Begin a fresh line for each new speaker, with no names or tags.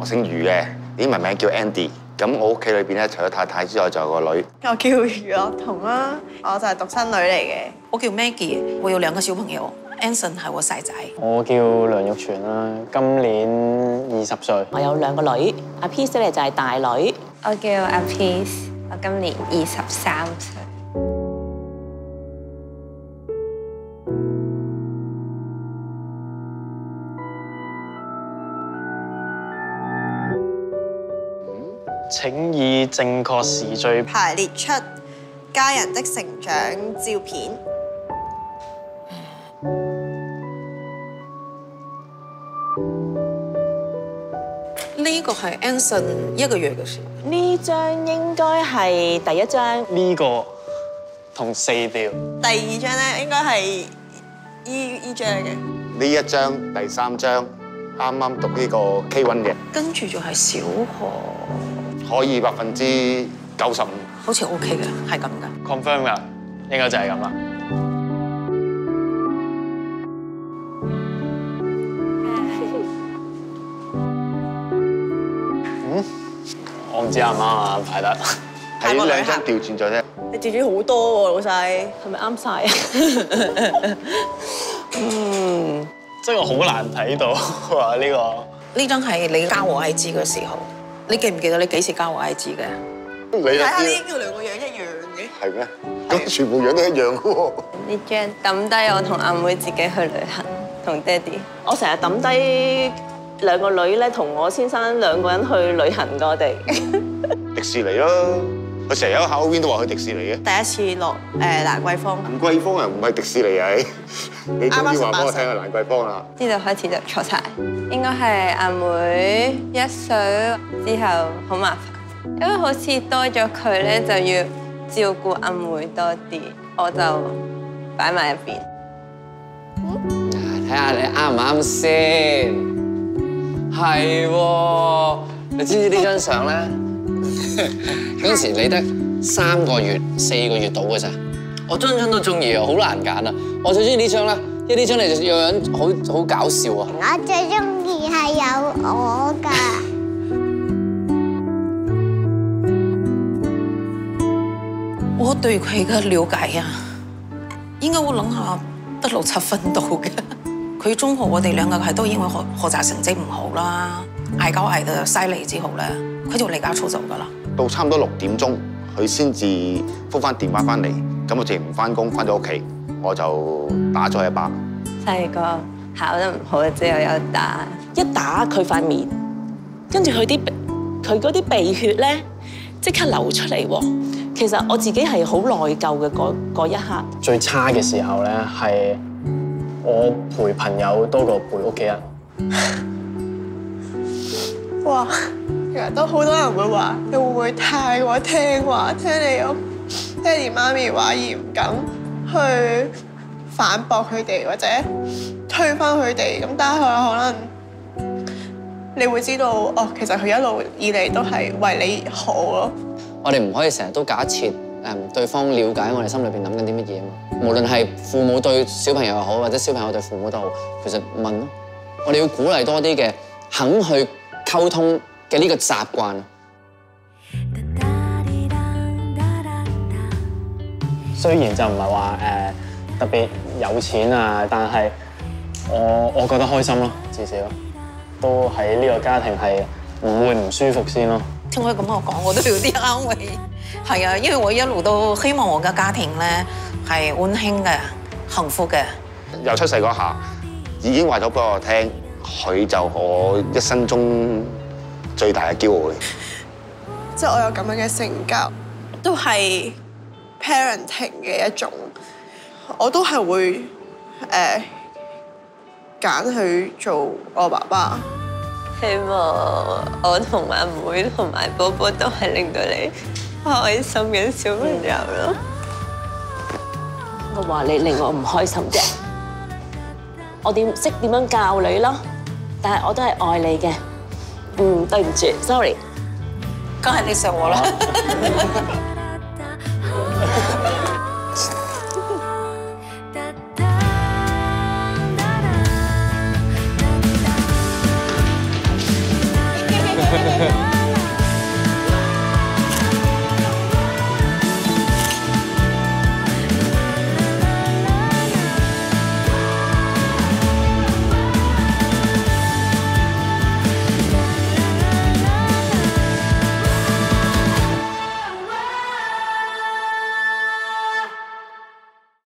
我姓余嘅，英文名叫 Andy。咁我屋企裏邊咧，除咗太太之外，仲有個女。
我叫余樂彤啦，我就係獨生女嚟嘅。
我叫 Maggie，我有兩個小朋友，Anson 係我細仔。
我叫梁玉全啦，今年二十歲。
我有兩個女，阿 Peace 咧就係大女。
我叫阿 Peace，我今年二十三歲。
請以正確時序
排列出家人的成長照片。
呢個係 Anson 一個月嘅時候。
呢張應該係第一張。
呢個同四調。
第二張咧應該係依依張嘅。
呢一張第三張啱啱讀呢個 K1 嘅，
跟住就係小學，
可以百分之九十五。
好似 OK 嘅，係咁嘅。
confirm 噶，應該就係咁啦。嗯，我唔知啱唔啱啊，排得。
係呢兩張調轉咗啫。
你調轉好多喎，老細。
係咪啱晒啊？嗯，
真係我好難睇到啊呢個。
呢張係你交我 I G 嘅時候，你記唔記得你幾時交我 I G 嘅？
你
睇下呢叫兩個樣一樣嘅。
係咩？咁全部樣都一樣嘅喎。
呢張抌低我同阿妹自己去旅行，同爹哋。
我成日抌低兩個女咧，同我先生兩個人去旅行過我哋。
迪士尼咯，佢成日喺考 Win 都話去迪士尼嘅。
第一次落誒蘭桂坊，
蘭桂坊啊，唔係迪士尼啊！你終於話俾我聽下，蘭桂坊啦。
呢度開始就錯晒，應該係阿妹一歲之後好麻煩，因為好似多咗佢咧，就要照顧阿妹多啲，我就擺埋一邊。
睇下你啱唔啱先？係喎，你知唔知呢張相咧？嗰陣時你得三個月、四個月到嘅咋？我張張都中意啊，好難揀啊！我最中意呢張啦，因為呢張你就有樣好好搞笑啊！
我最中意係有我㗎。
我對佢嘅了解啊，應該我諗下得六七分到嘅。佢中學我哋兩個係都因為學學習成績唔好啦，嗌交嗌到犀利之後咧，佢就離家出走噶啦。
到差唔多六點鐘，佢先至覆翻電話翻嚟，咁我直唔翻工，翻咗屋企，我就打咗一巴。
細個考得唔好之後有打，
一打佢塊面，跟住佢啲鼻佢嗰啲鼻血咧，即刻流出嚟喎。其實我自己係好內疚嘅嗰嗰一刻。
最差嘅時候咧，係我陪朋友多過陪屋企人。
哇！其實都好多人會話，你會唔會太過聽話，聽你爹哋媽咪話而唔敢去反駁佢哋，或者推翻佢哋？咁但係可能你會知道，哦，其實佢一路以嚟都係為你好咯。
我哋唔可以成日都假設誒對方了解我哋心裏邊諗緊啲乜嘢啊嘛。無論係父母對小朋友又好，或者小朋友對父母都好，其實問咯。我哋要鼓勵多啲嘅肯去溝通嘅呢個習慣。
雖然就唔係話誒特別有錢啊，但係我我覺得開心咯，至少都喺呢個家庭係唔會唔舒服先咯。
聽佢咁樣講，我都有啲安慰。係啊，因為我一路都希望我嘅家庭咧係温馨嘅、幸福嘅。
由出世嗰下已經話咗俾我聽，佢就我一生中最大嘅驕傲。
即係我有咁樣嘅性格，都係 parenting 嘅一種，我都係會誒揀去做我爸爸。
希望我同阿妹同埋寶寶都係令到你開心嘅小朋友咯。
我話你令我唔開心啫，我點識點樣教你咯？但係我都係愛你嘅。嗯，對唔住，sorry。
梗係你錫我啦。